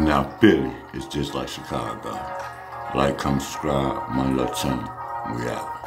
Now Philly is just like Chicago. Like, come subscribe, my Love song. We out.